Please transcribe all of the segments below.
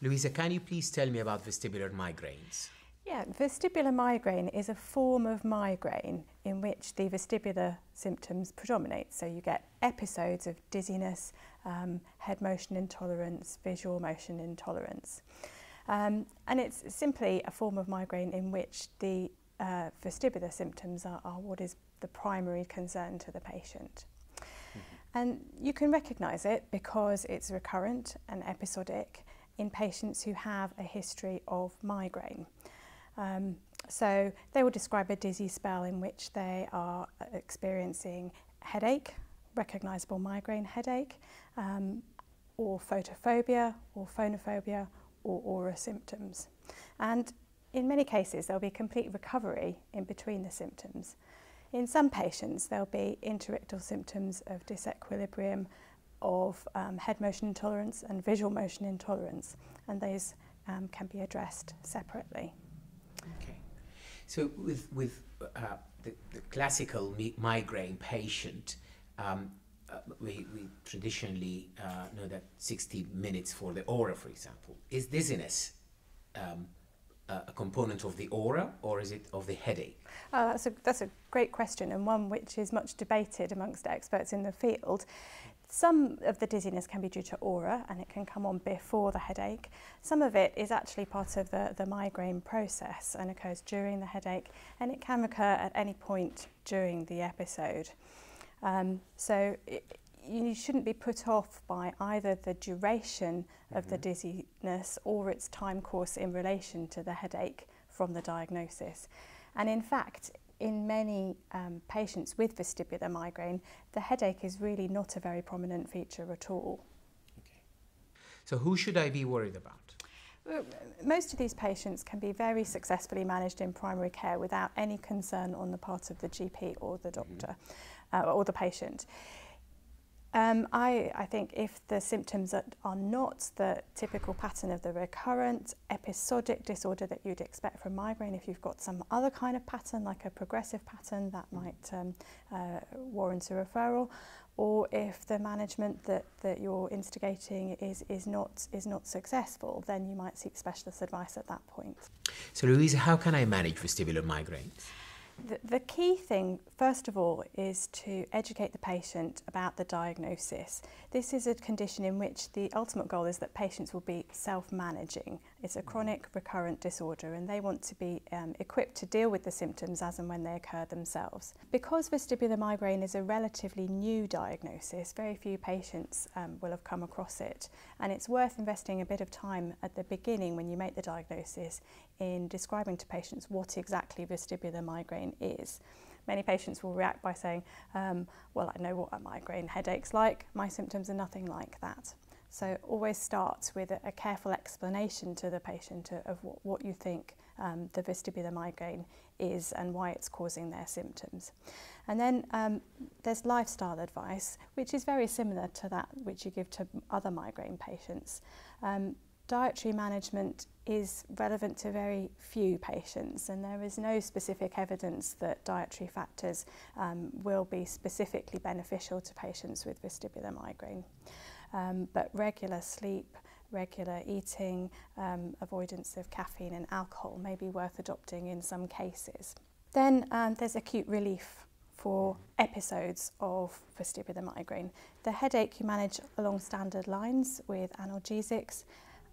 Louisa, can you please tell me about vestibular migraines? Yeah, vestibular migraine is a form of migraine in which the vestibular symptoms predominate. So you get episodes of dizziness, um, head motion intolerance, visual motion intolerance. Um, and it's simply a form of migraine in which the uh, vestibular symptoms are, are what is the primary concern to the patient. Mm-hmm. And you can recognise it because it's recurrent and episodic in patients who have a history of migraine. Um, so they will describe a dizzy spell in which they are experiencing headache, recognisable migraine headache, um, or photophobia, or phonophobia, or aura symptoms. And in many cases, there'll be complete recovery in between the symptoms. In some patients, there'll be interictal symptoms of disequilibrium, of um, head motion intolerance and visual motion intolerance, and those um, can be addressed separately. Okay. So with, with uh, the, the, classical migraine patient, um, uh, we, we traditionally uh, know that 60 minutes for the aura, for example. Is dizziness um, a component of the aura or is it of the headache? Oh, that's, a, that's a great question and one which is much debated amongst experts in the field. Some of the dizziness can be due to aura and it can come on before the headache. Some of it is actually part of the, the migraine process and occurs during the headache and it can occur at any point during the episode. Um, so it, you shouldn't be put off by either the duration of mm-hmm. the dizziness or its time course in relation to the headache from the diagnosis. And in fact, in many um, patients with vestibular migraine, the headache is really not a very prominent feature at all. Okay. So, who should I be worried about? Most of these patients can be very successfully managed in primary care without any concern on the part of the GP or the mm-hmm. doctor mm-hmm. uh, or the patient. Um, I, I think if the symptoms are, are not the typical pattern of the recurrent episodic disorder that you'd expect from migraine, if you've got some other kind of pattern, like a progressive pattern, that might um, uh, warrant a referral, or if the management that, that you're instigating is, is, not, is not successful, then you might seek specialist advice at that point. So Louisa, how can I manage vestibular migraines? The, key thing, first of all, is to educate the patient about the diagnosis. This is a condition in which the ultimate goal is that patients will be self-managing. It's a chronic recurrent disorder and they want to be um, equipped to deal with the symptoms as and when they occur themselves. Because vestibular migraine is a relatively new diagnosis, very few patients um, will have come across it and it's worth investing a bit of time at the beginning when you make the diagnosis in describing to patients what exactly vestibular migraine is. Many patients will react by saying, um, well, I know what a migraine headache's like, my symptoms are nothing like that. So always start with a, careful explanation to the patient of what, what you think um, the vestibular migraine is and why it's causing their symptoms. And then um, there's lifestyle advice, which is very similar to that which you give to other migraine patients. Um, dietary management is relevant to very few patients and there is no specific evidence that dietary factors um, will be specifically beneficial to patients with vestibular migraine. Um, but regular sleep, regular eating, um, avoidance of caffeine and alcohol may be worth adopting in some cases. Then um, there's acute relief for episodes of vestibular migraine. The headache you manage along standard lines with analgesics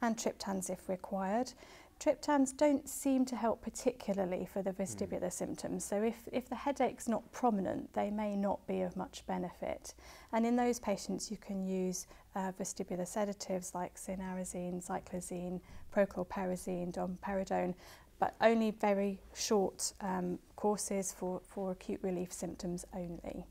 and triptans if required. Triptans don't seem to help particularly for the vestibular mm. symptoms, so if, if the headache's not prominent, they may not be of much benefit. And in those patients, you can use uh, vestibular sedatives like cinnarizine, cyclizine, prochlorperazine, domperidone, but only very short um, courses for, for acute relief symptoms only.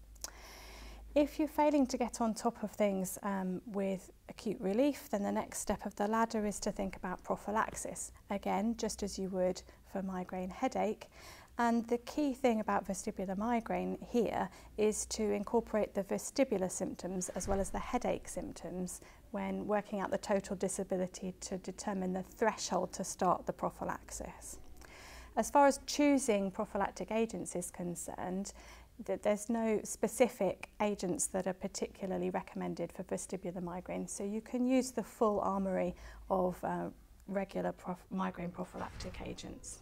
If you're failing to get on top of things um, with acute relief, then the next step of the ladder is to think about prophylaxis. Again, just as you would for migraine headache. And the key thing about vestibular migraine here is to incorporate the vestibular symptoms as well as the headache symptoms when working out the total disability to determine the threshold to start the prophylaxis. As far as choosing prophylactic agents is concerned, there's no specific agents that are particularly recommended for vestibular migraine. So you can use the full armory of uh, regular prof- migraine prophylactic agents.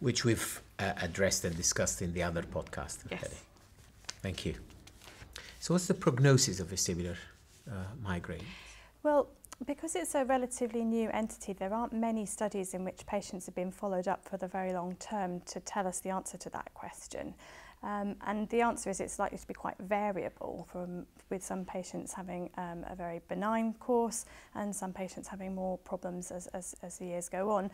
Which we've uh, addressed and discussed in the other podcast. Yes. Kelly. Thank you. So, what's the prognosis of vestibular uh, migraine? Well, because it's a relatively new entity, there aren't many studies in which patients have been followed up for the very long term to tell us the answer to that question. Um, and the answer is it's likely to be quite variable from with some patients having um, a very benign course and some patients having more problems as, as, as the years go on. Mm.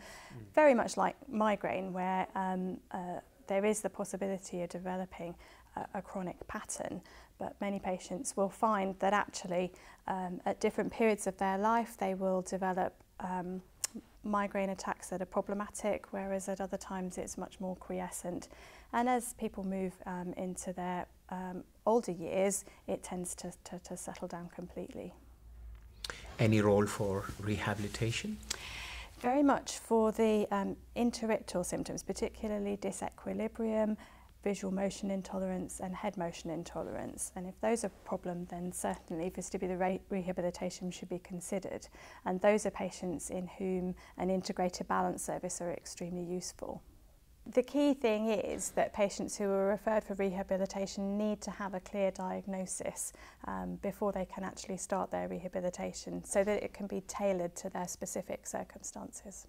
Very much like migraine where um, uh, there is the possibility of developing a, a chronic pattern but many patients will find that actually um, at different periods of their life they will develop um, migraine attacks that are problematic, whereas at other times it's much more quiescent. And as people move um, into their um, older years, it tends to, to, to settle down completely. Any role for rehabilitation? Very much for the um, interictal symptoms, particularly disequilibrium, visual motion intolerance and head motion intolerance. And if those are a problem, then certainly vestibular re rehabilitation should be considered. And those are patients in whom an integrated balance service are extremely useful. The key thing is that patients who are referred for rehabilitation need to have a clear diagnosis um, before they can actually start their rehabilitation so that it can be tailored to their specific circumstances.